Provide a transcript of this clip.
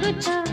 good job.